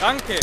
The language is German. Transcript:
Danke.